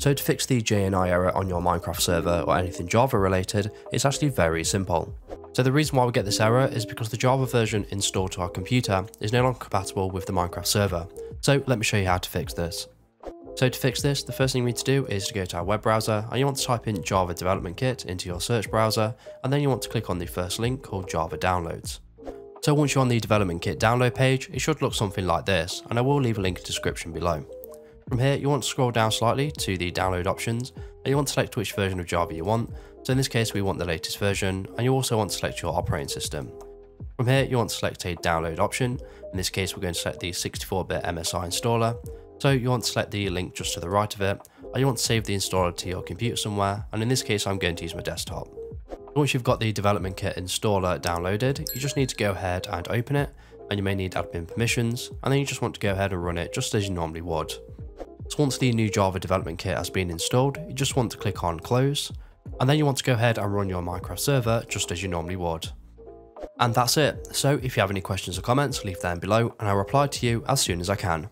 So to fix the JNI error on your Minecraft server or anything Java related, it's actually very simple. So the reason why we get this error is because the Java version installed to our computer is no longer compatible with the Minecraft server. So let me show you how to fix this. So to fix this, the first thing you need to do is to go to our web browser and you want to type in Java Development Kit into your search browser and then you want to click on the first link called Java Downloads. So once you're on the Development Kit download page, it should look something like this and I will leave a link in the description below. From here, you want to scroll down slightly to the download options and you want to select which version of Java you want. So in this case, we want the latest version and you also want to select your operating system. From here, you want to select a download option. In this case, we're going to select the 64-bit MSI installer. So you want to select the link just to the right of it, and you want to save the installer to your computer somewhere, and in this case, I'm going to use my desktop. Once you've got the development kit installer downloaded, you just need to go ahead and open it, and you may need admin permissions, and then you just want to go ahead and run it just as you normally would. So once the new Java development kit has been installed, you just want to click on close, and then you want to go ahead and run your Minecraft server just as you normally would. And that's it. So if you have any questions or comments, leave them below and I'll reply to you as soon as I can.